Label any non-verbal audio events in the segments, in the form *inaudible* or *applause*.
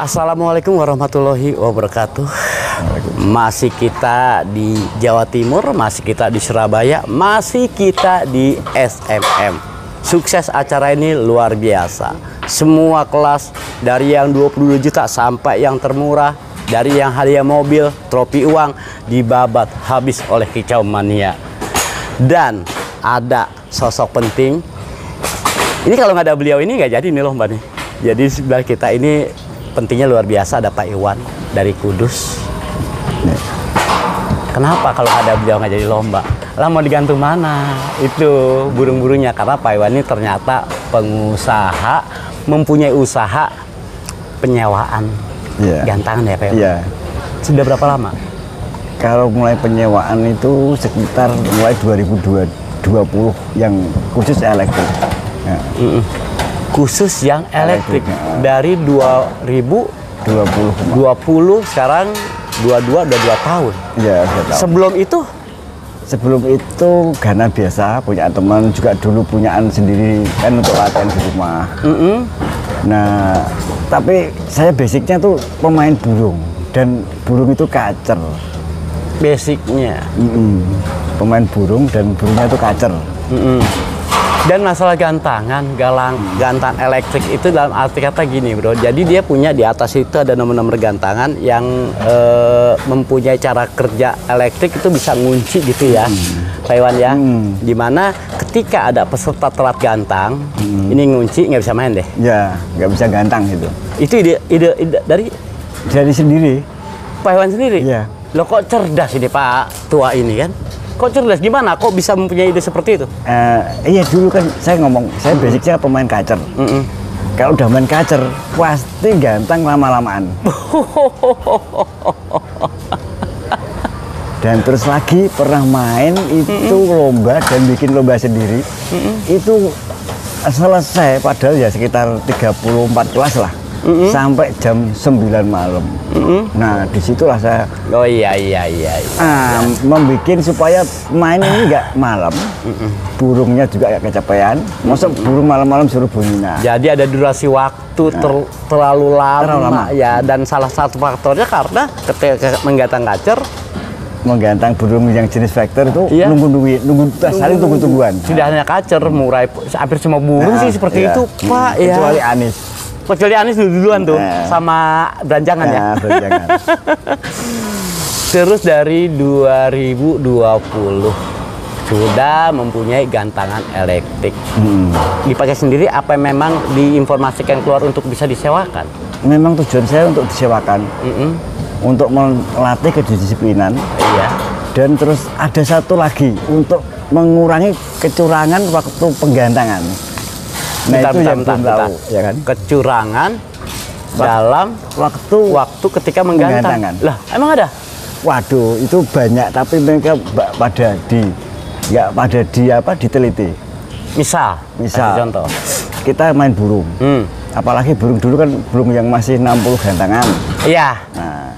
Assalamualaikum warahmatullahi wabarakatuh. Masih kita di Jawa Timur, masih kita di Surabaya, masih kita di SMM. Sukses acara ini luar biasa. Semua kelas dari yang 22 juta sampai yang termurah, dari yang hadiah mobil, trofi uang dibabat habis oleh kicau mania. Dan ada sosok penting. Ini kalau nggak ada beliau ini nggak jadi nih lomba nih. Jadi sebelah kita ini pentingnya luar biasa ada Pak Iwan dari Kudus. Kenapa kalau ada beliau nggak jadi lomba? Lah mau digantung mana? Itu burung-burungnya karena Pak Iwan ini ternyata pengusaha mempunyai usaha penyewaan Iya. gantangan ya Pak Iwan? Iya. Sudah berapa lama? Kalau mulai penyewaan itu sekitar mulai 2020 yang khusus elektrik. Ya, Mm-mm. Khusus yang elektrik ya. dari 2020 20. sekarang 22 udah 2 tahun. Ya, tahu. Sebelum itu Sebelum itu Gana biasa punya teman juga dulu punyaan sendiri kan untuk latihan di rumah. mm-mm, Nah, tapi saya basicnya tuh pemain burung dan burung itu kacer. basicnya Mm-mm. Pemain burung dan burungnya itu kacer. Mm-mm. Dan masalah gantangan, galang, gantangan elektrik itu dalam arti kata gini bro. Jadi dia punya di atas itu ada nomor-nomor gantangan yang eh, mempunyai cara kerja elektrik itu bisa ngunci gitu ya, Pak Iwan ya. Hmm. Di mana ketika ada peserta telat gantang, ini ngunci nggak bisa main deh. Ya, nggak bisa gantang gitu. Itu ide, ide, ide dari Jadi sendiri. Pak Iwan sendiri. Iya. Lo kok cerdas ini Pak tua ini kan? Kok cerdas? Gimana? Kok bisa mempunyai ide seperti itu? Eh, iya dulu kan saya ngomong, saya basicnya pemain kacer. Mm-mm. Kalau udah main kacer, pasti ganteng lama-lamaan. *laughs* Dan terus lagi pernah main itu lomba dan bikin lomba sendiri. Itu selesai padahal ya sekitar 34 kelas lah. Sampai jam 9 malam. Nah, di situlah saya Oh iya iya iya. iya. ah, membuat supaya main ini nggak malam. Burungnya juga nggak kecapean. Masuk burung malam-malam suruh bunyi. Nah, Jadi ada durasi waktu ter- terlalu lama, Terlalu lama. ya dan salah satu faktornya karena ketika menggantang kacer menggantang burung yang jenis vector itu Iya. nunggu nunggu nunggu saling tunggu tungguan tidak hanya kacer, murai hampir semua burung sih seperti itu, Pak ya. Nah, kecuali Anis Kecuali Anies dulu duluan tuh Nah. sama beranjangan ya. ya berjangan *laughs* Terus dari 2020 sudah mempunyai gantangan elektrik. Hmm. Dipakai sendiri apa memang diinformasikan keluar untuk bisa disewakan? memang tujuan saya untuk disewakan Mm-mm. untuk melatih kedisiplinan Iya. dan terus ada satu lagi untuk mengurangi kecurangan waktu penggantangan nah Bentar, itu bentar, yang bentar, ya kan Kecurangan dalam waktu waktu ketika menggantang. Lah, emang ada? waduh itu banyak tapi mereka pada di nggak pada di apa diteliti Misal, Misal. contoh. kita main burung Hmm. apalagi burung dulu kan burung yang masih 60 gantangan Iya. nah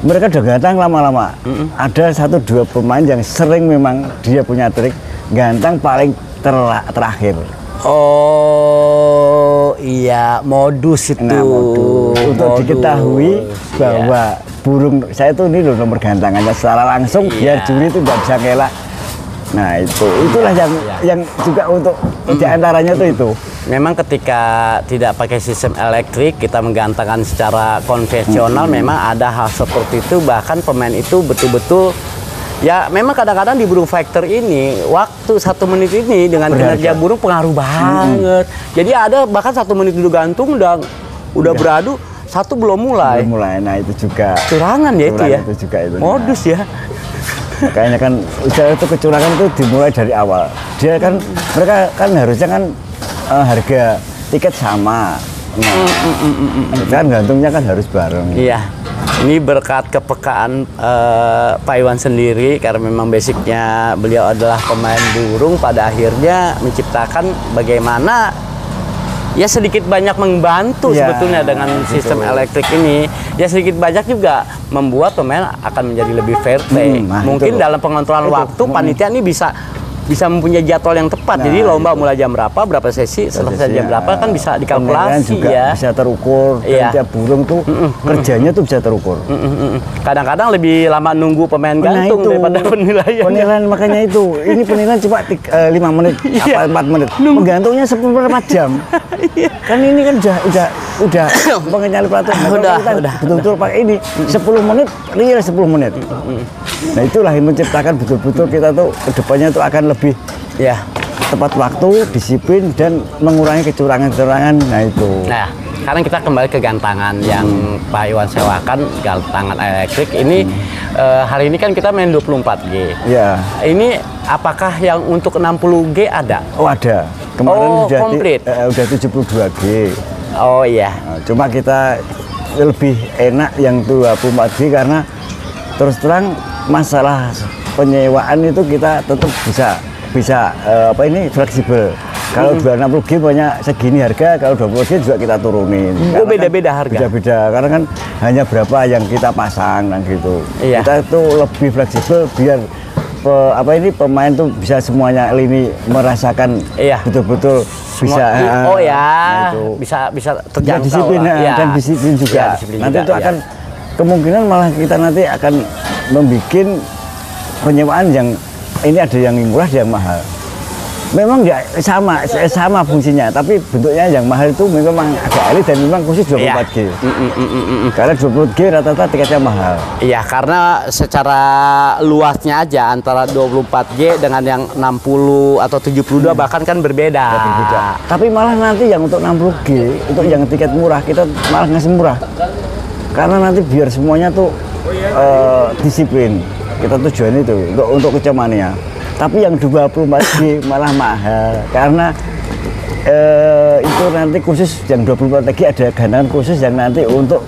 mereka udah gantang lama-lama ada satu dua pemain yang sering memang dia punya trik gantang paling terla- terakhir Oh, iya, modus itu. nah modus. untuk Modus. diketahui bahwa burung saya tuh ini loh nomor gantangannya secara langsung Iya. biar juri itu nggak bisa ngelak nah itu itulah yang Iya. yang juga untuk di antaranya tuh itu Memang ketika tidak pakai sistem elektrik, kita menggantangkan secara konvensional, memang ada hal seperti itu. Bahkan pemain itu betul-betul Ya memang kadang-kadang di burung factor ini waktu satu menit ini dengan Berharga. kinerja burung pengaruh banget. Jadi ada bahkan satu menit dulu gantung udah udah beradu satu belum mulai. Belum mulai nah itu juga Curangan ya itu ya. Itu juga itu. Modus ya. Kayaknya kan usaha itu kecurangan itu dimulai dari awal. Dia kan mereka kan harusnya kan eh, harga tiket sama. Nah, kan gantungnya kan harus bareng. Iya. Ini berkat kepekaan eh, Pak Iwan sendiri karena memang basicnya beliau adalah pemain burung pada akhirnya menciptakan bagaimana ya sedikit banyak membantu Ya, sebetulnya dengan sistem betul. elektrik ini. Ya sedikit banyak juga membuat pemain akan menjadi lebih fair play. Hmm, nah, Mungkin itu. dalam pengontrolan Itu. waktu Hmm. panitia ini bisa bisa mempunyai jadwal yang tepat. Nah, Jadi lomba itu. mulai jam berapa, berapa sesi, selesai jam berapa kan bisa dikalkulasi juga ya. bisa terukur dan Iya. tiap burung tuh kerjanya tuh bisa terukur. Mm, mm, mm. Kadang-kadang lebih lama nunggu pemain Nah, gantung daripada penilaian. Penilaian makanya itu. Ini penilaian cuma eh, lima menit Iya. apa empat menit. Menggantungnya seperempat jam. *laughs* kan ini kan udah udah udah *coughs* pengenyali peraturan. Nah, Udah, kita udah, betul-betul pakai ini 10 menit real 10 menit. Nah itulah yang menciptakan betul-betul kita tuh ke depannya tuh akan lebih Ya. tepat waktu, disiplin dan mengurangi kecurangan-kecurangan. Nah itu. Nah, sekarang kita kembali ke gantangan yang Pak Iwan sewakan, gantangan elektrik. Ini eh, hari ini kan kita main 24G. Ya. Ini apakah yang untuk 60G ada? Oh ada. Kemarin Oh, udah komplit. eh, udah 72G. Oh iya. Nah, cuma kita lebih enak yang 24G karena terus terang masalah penyewaan itu kita tetap bisa bisa eh, apa ini fleksibel. Kalau 260G banyak segini harga, kalau 20G juga kita turunin. Oh, Karena kan beda-beda harga? Beda-beda, karena kan hanya berapa yang kita pasang dan gitu. Iya. Kita itu lebih fleksibel biar pe- apa ini pemain tuh bisa semuanya lini merasakan Iya. betul-betul bisa Semua- oh eh, ya, nah itu. bisa bisa Ya, terjangkau. disiplin lah. ya, Ya. dan disiplin juga. Ya, disiplin nanti juga, itu ya. akan kemungkinan malah kita nanti akan membuat penyewaan yang ini ada yang murah ada yang mahal. Memang ya sama sama fungsinya, tapi bentuknya yang mahal itu memang agak elit dan memang khusus 24G. Mm, mm, mm, mm. Karena 24G rata-rata tiketnya mahal. Iya, karena secara luasnya aja antara 24G dengan yang 60 atau 72 bahkan kan berbeda. Ya, berbeda. Tapi malah nanti yang untuk 60G, untuk yang tiket murah kita malah ngasih murah. Karena nanti biar semuanya tuh eh, disiplin. Kita tujuan itu untuk untuk kecamania. Tapi yang 24G malah mahal karena eh, itu nanti khusus yang 24G ada gandangan khusus yang nanti untuk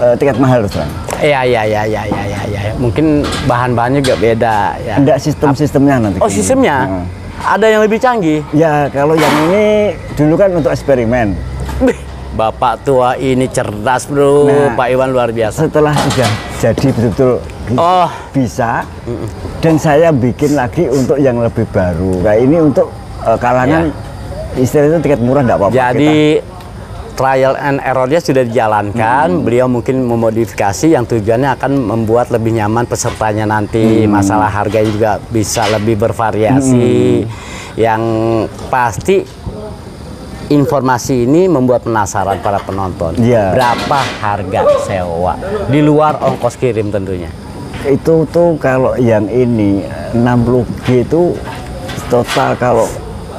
eh, tiket mahal terus. Iya, iya, iya, iya, iya, iya, iya. Mungkin bahan-bahannya juga beda ya. Enggak sistem-sistemnya nanti. Oh, sistemnya? Nah. Ada yang lebih canggih. Ya kalau yang ini dulu kan untuk eksperimen. Bapak tua ini cerdas, Bro. Nah. Pak Iwan luar biasa. setelah sudah jadi betul-betul Oh. bisa dan saya bikin lagi untuk yang lebih baru kayak ini untuk eh, kalangan istilahnya tiket murah nggak apa-apa. Jadi trial and errornya sudah dijalankan. Beliau mungkin memodifikasi yang tujuannya akan membuat lebih nyaman pesertanya nanti. Masalah harganya juga bisa lebih bervariasi. Yang pasti informasi ini membuat penasaran para penonton. Iya. Berapa harga sewa di luar ongkos kirim tentunya. itu tuh kalau yang ini 60G itu total kalau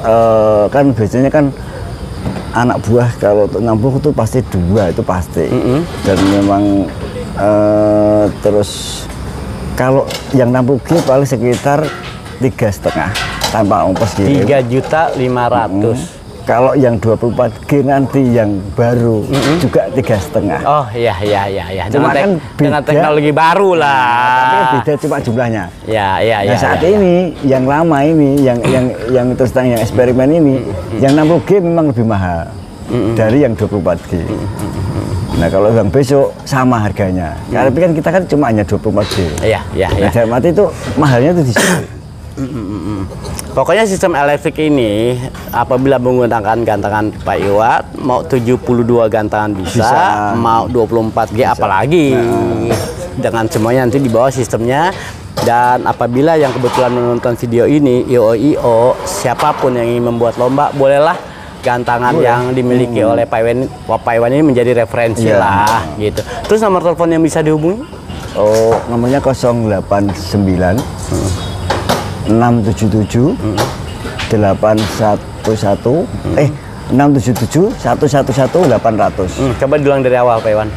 eh, kan biasanya kan anak buah kalau untuk 60 itu pasti dua itu pasti dan memang eh, terus kalau yang 60G paling sekitar tiga setengah tanpa ongkos kirim. Tiga juta lima ratus. Kalau yang 24G nanti yang baru juga tiga setengah. Oh iya iya iya iya. Cuma Dengan, tek- kan dengan beda. teknologi baru Tapi lah. beda cuma jumlahnya. Ya iya iya. Nah saat iya. ini yang lama ini, yang yang yang terus yang eksperimen ini, yang 60G memang lebih mahal dari yang 24G. Nah kalau yang besok sama harganya. Tapi kan kita kan cuma hanya 24G. Iya iya iya. Nah, arti itu mahalnya itu di situ. Pokoknya sistem elektrik ini apabila menggunakan gantangan Pak Iwat mau 72 gantangan bisa, Bisa. mau 24G apalagi. Dengan semuanya nanti di bawah sistemnya dan apabila yang kebetulan menonton video ini IO IO siapa pun yang ingin membuat lomba bolehlah gantangan yang dimiliki oleh Pak Iwan, Pak Iwan ini menjadi referensi Iya. lah gitu. Terus nomor telepon yang bisa dihubungi? Oh, nomornya 089 677 811 eh 677 111 800 Hmm, coba diulang dari awal Pak Iwan.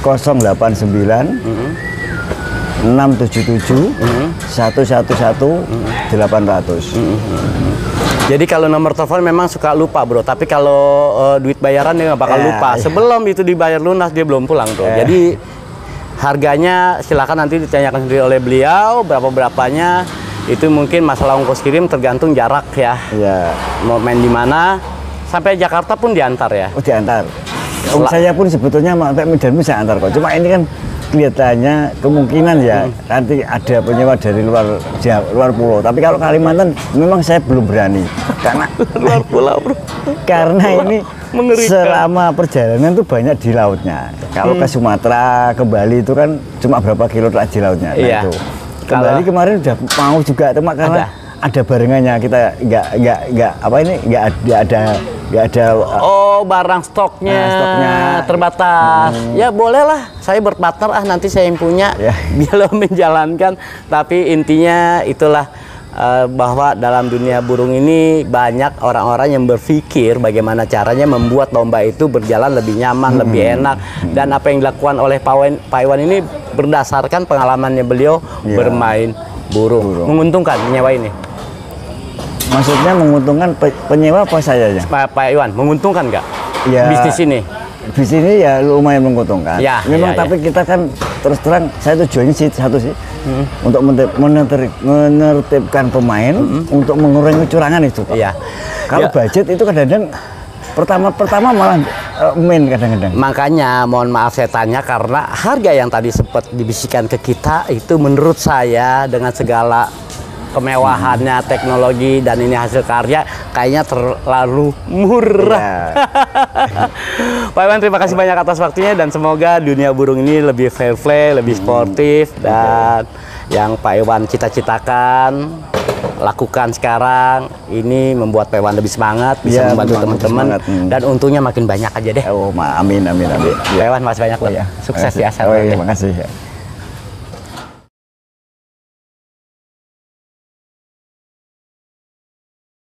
089 677 111 800 Jadi kalau nomor telepon memang suka lupa bro, tapi kalau eh, duit bayaran dia nggak bakal Ya, lupa. Sebelum itu dibayar lunas dia belum pulang tuh. Ya. Jadi harganya silakan nanti ditanyakan sendiri oleh beliau berapa berapanya. Itu mungkin masalah ongkos kirim tergantung jarak ya. ya Mau main di mana sampai Jakarta pun diantar ya. oh diantar Om Sel- saya pun sebetulnya mau sampai Medan bisa antar kok cuma ini kan kelihatannya kemungkinan ya Hmm. nanti ada penyewa dari luar Jawa, luar pulau. Tapi kalau Kalimantan memang saya belum berani karena *laughs* Luar pulau, bro. karena ini Mengerikan. selama perjalanan itu banyak di lautnya. Kalau Hmm. ke Sumatera, ke Bali itu kan cuma berapa kilo di lautnya. Nah, Iya. itu. Ke Kalau- Bali kemarin udah mau juga cuma karena ada, barengannya kita nggak nggak nggak apa ini nggak ada ada nggak ada Oh, barang stoknya, Nah, stoknya. terbatas. Ya bolehlah, saya berpartner ah nanti saya yang punya Ya. *laughs* biar lo menjalankan. Tapi intinya itulah eh, bahwa dalam dunia burung ini banyak orang-orang yang berpikir bagaimana caranya membuat lomba itu berjalan lebih nyaman, Hmm. lebih enak. Dan apa yang dilakukan oleh Pak Iwan, ini berdasarkan pengalamannya beliau Ya. bermain burung. Burung. Menguntungkan nyewa ini. maksudnya menguntungkan pe- penyewa apa sayanya? Pak, Pak Iwan, menguntungkan nggak Ya. bisnis ini? Di sini ya lumayan menguntungkan. Ya, Memang ya, tapi kita kan terus terang saya tujuannya sih satu sih Hmm. untuk menertib- menertib- menertibkan pemain untuk mengurangi kecurangan itu. Pak. Hmm. Iya. Kalau Ya. budget itu kadang-kadang pertama pertama malah eh, main kadang-kadang. Makanya mohon maaf saya tanya karena harga yang tadi sempat dibisikkan ke kita itu menurut saya dengan segala kemewahannya teknologi dan ini hasil karya kayaknya terlalu murah. *laughs* Pak Iwan terima kasih banyak atas waktunya dan semoga dunia burung ini lebih fair play, lebih sportif dan yang Pak Iwan cita-citakan lakukan sekarang ini membuat Pak Iwan lebih semangat bisa Iya, membantu teman-teman hmm. dan untungnya makin banyak aja deh. Oh, ma- amin amin amin. Pak Iwan makasih banyak loh. Iya, Sukses ya. Oh, iya, makasih. ya.